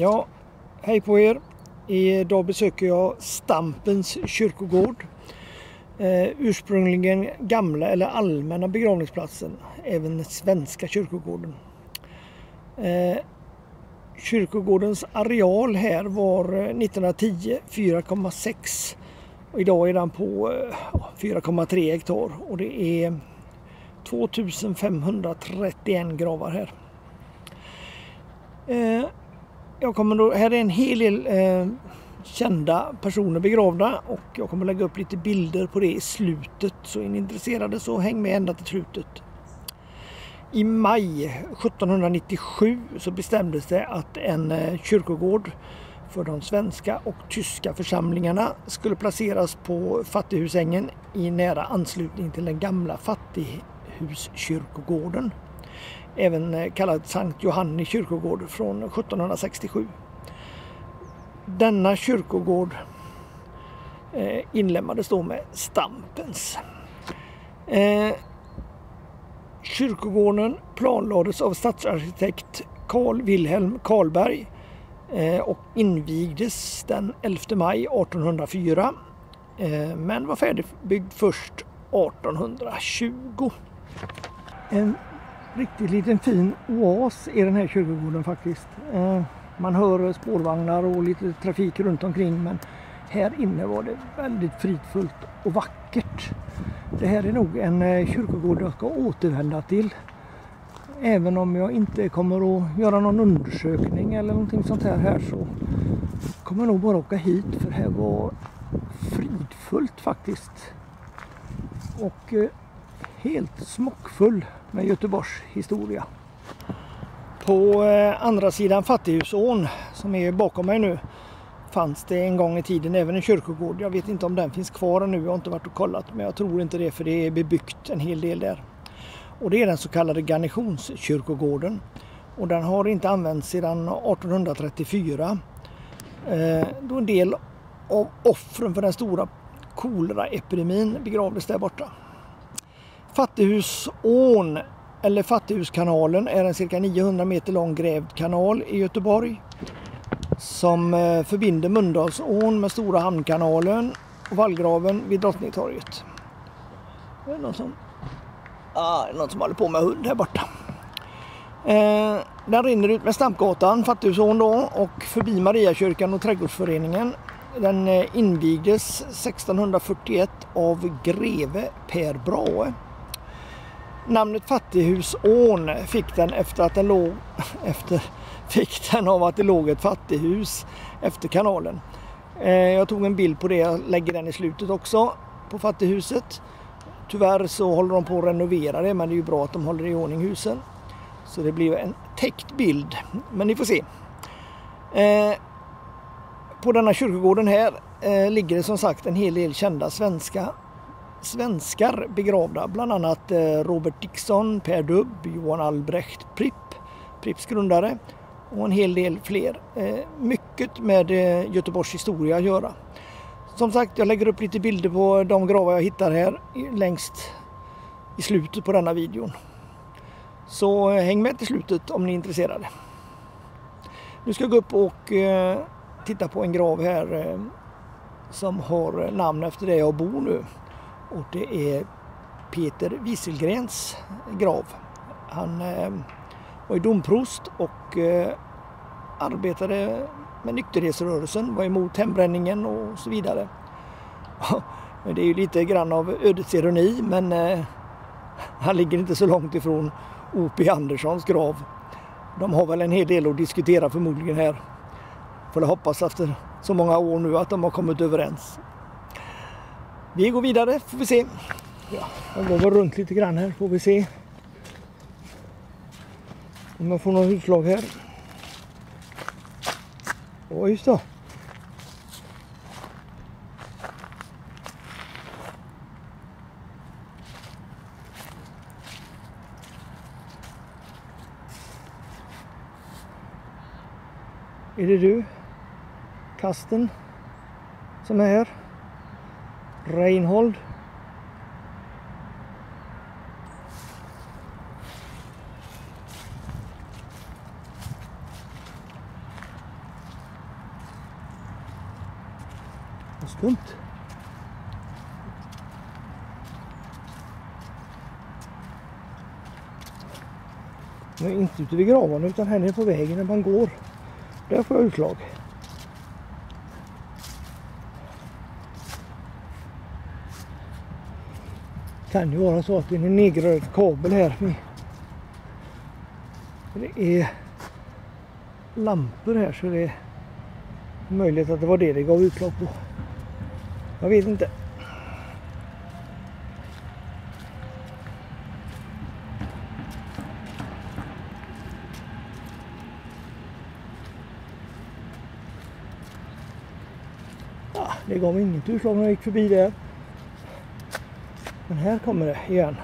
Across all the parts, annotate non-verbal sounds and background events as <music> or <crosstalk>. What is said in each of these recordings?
Ja, hej på er. Idag besöker jag Stampens kyrkogård. Eh, ursprungligen gamla eller allmänna begravningsplatsen, även svenska kyrkogården. Eh, kyrkogårdens areal här var eh, 1910 4,6 och idag är den på eh, 4,3 hektar och det är 2531 gravar här. Eh, jag kommer då, här är en hel del eh, kända personer begravda och jag kommer lägga upp lite bilder på det i slutet. Så är ni intresserade så häng med ända till slutet. I maj 1797 så bestämdes det att en eh, kyrkogård för de svenska och tyska församlingarna skulle placeras på Fattighusängen i nära anslutning till den gamla Fattighuskyrkogården även eh, kallad Sankt Johanni kyrkogård från 1767. Denna kyrkogård eh, inlemmades då med Stampens. Eh, kyrkogården planlades av stadsarkitekt Carl Wilhelm Karlberg och invigdes den 11 maj 1804 men var färdigbyggd först 1820 riktigt liten fin oas i den här kyrkogården faktiskt. Eh, man hör spårvagnar och lite trafik runt omkring men här inne var det väldigt fridfullt och vackert. Det här är nog en eh, kyrkogård jag ska återvända till. Även om jag inte kommer att göra någon undersökning eller någonting sånt här här så kommer jag nog bara åka hit för här var fridfullt faktiskt. Och eh, helt smockfull med Göteborgs historia. På eh, andra sidan Fattighusån som är bakom mig nu fanns det en gång i tiden även en kyrkogård. Jag vet inte om den finns kvar nu, jag har inte varit och kollat men jag tror inte det för det är bebyggt en hel del där. Och det är den så kallade garnisonskyrkogården och den har inte använts sedan 1834 eh, då en del av offren för den stora koleraepidemin begravdes där borta. Fattighusån eller Fattighuskanalen är en cirka 900 meter lång grävd kanal i Göteborg som eh, förbinder Mölndalsån med Stora Hamnkanalen och vallgraven vid Drottningtorget. Det är någon som, ah, är någon som håller på med hund här borta. Eh, den rinner ut med Stampgatan, Fattighusån då, och förbi Mariakyrkan och Trädgårdsföreningen. Den eh, invigdes 1641 av greve Per Brahe. Namnet Fattighusån fick den efter att den låg <laughs> efter, fick den av att det låg ett fattighus efter kanalen. Eh, jag tog en bild på det, jag lägger den i slutet också på fattighuset. Tyvärr så håller de på att renovera det men det är ju bra att de håller i ordning husen. Så det blir en täckt bild, men ni får se. Eh, på denna kyrkogården här eh, ligger det som sagt en hel del kända svenska svenskar begravda, bland annat eh, Robert Dixon, Per Dubb, Johan Albrecht Pripp, Pripps grundare och en hel del fler. Eh, mycket med eh, Göteborgs historia att göra. Som sagt, jag lägger upp lite bilder på de gravar jag hittar här längst i slutet på denna videon. Så häng med till slutet om ni är intresserade. Nu ska jag gå upp och titta på en grav här som har namn efter där jag bor nu. Och det är Peter Wieselgrens grav. Han eh, var ju domprost och eh, arbetade med nykterhetsrörelsen, var emot hembränningen och så vidare. <laughs> det är ju lite grann av ödets ironi men eh, <laughs> han ligger inte så långt ifrån O.P. Anderssons grav. De har väl en hel del att diskutera förmodligen här. Får jag hoppas efter så många år nu att de har kommit överens. Vi går vidare får vi se. Ja, jag går väl runt lite grann här får vi se. Om jag får något utslag här. Oj just då. Är det du? Kasten som är här? Reinhold. Vad skumt. Nu Men inte ute vid gravarna utan här nere på vägen när man går. Där får jag utslag. Kan ju vara så att det är en nedgrävd kabel här. Det är lampor här så det är möjligt att det var det det gav utslag på. Jag vet inte. Ah, det gav inget utslag när jag gick förbi där. Men här kommer det igen.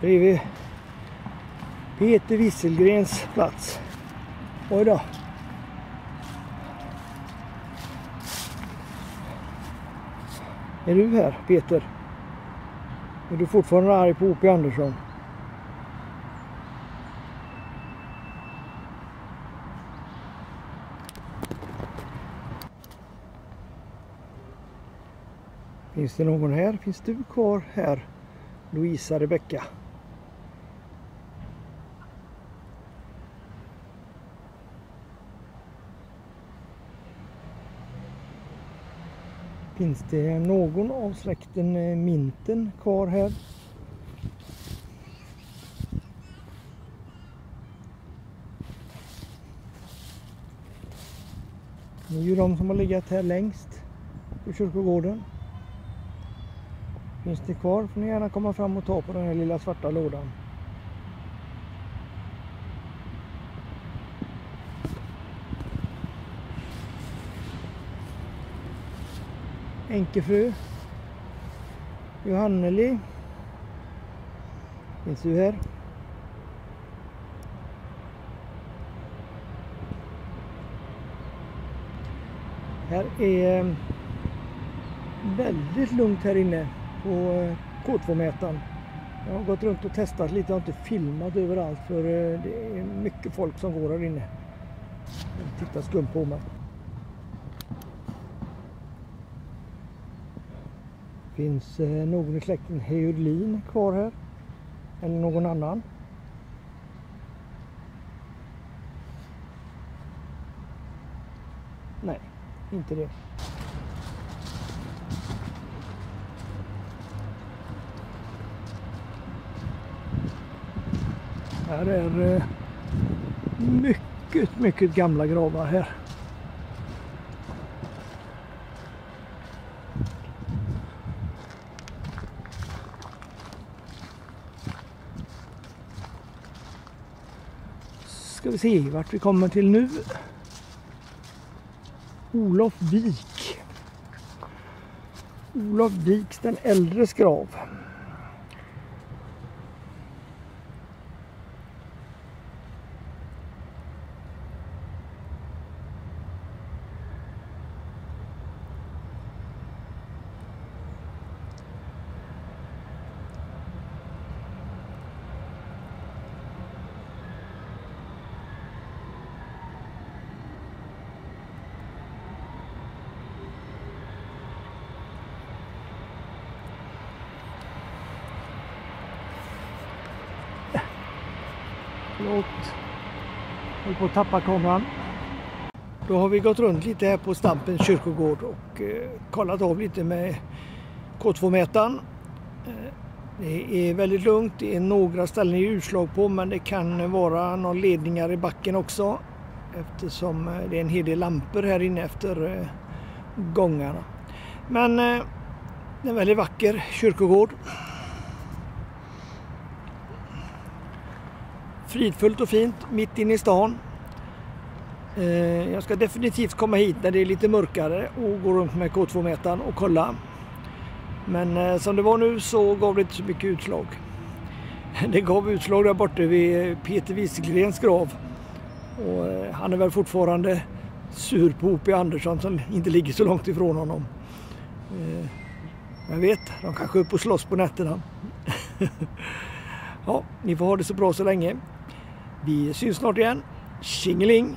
Bredvid Peter Wisselgrens plats. Oj då. Är du här Peter? Är du fortfarande arg på O.P. Andersson? Finns det någon här? Finns du kvar här? Louisa Rebecka. Finns det någon av släkten eh, Minten kvar här? Det är ju de som har legat här längst på kyrkogården. Finns det kvar får ni gärna komma fram och ta på den här lilla svarta lådan. Enkefru Johanneli Finns du här? Här är eh, väldigt lugnt här inne på eh, K2-mätaren. Jag har gått runt och testat lite, jag har inte filmat överallt för eh, det är mycket folk som går här inne. Titta skumt på mig. Finns eh, någon i släkten Heurlin kvar här? Eller någon annan? Nej, inte det. Här är eh, mycket, mycket gamla gravar här. Ska vi se vart vi kommer till nu. Olof Wik. Olof Viks den äldres grav. Förlåt. Jag håller på att tappa kameran. Då har vi gått runt lite här på Stampens kyrkogård och eh, kollat av lite med K2-mätaren. Eh, det är väldigt lugnt. Det är några ställen i utslag på men det kan vara några ledningar i backen också eftersom eh, det är en hel del lampor här inne efter gångarna. Men det är en väldigt vacker kyrkogård. Fridfullt och fint mitt inne i stan. Eh, jag ska definitivt komma hit när det är lite mörkare och gå runt med K2-mätaren och kolla. Men eh, som det var nu så gav det inte så mycket utslag. <laughs> Det gav utslag där borta vid Peter Wieselgrens grav. Och eh, han är väl fortfarande sur på O.P. Andersson som inte ligger så långt ifrån honom. Jag vet, de kanske är uppe och slåss på nätterna. <laughs> ja, ni får ha det så bra så länge. Vi syns snart igen. Tjingeling!